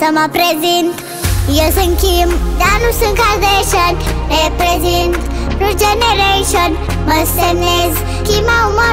să mă prezint. Eu sunt Kim, dar nu sunt Kardashian. Reprezint New Generation. Mă semnez Kim au mă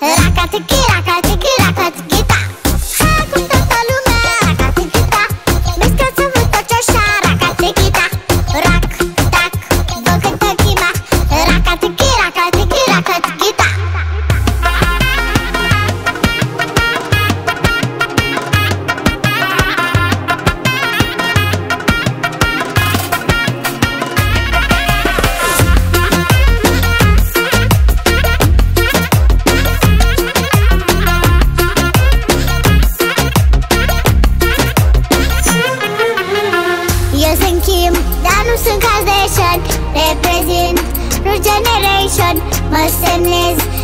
Raka tiki, raka tiki, raka tiki. Soon cause they new generation. Muslim is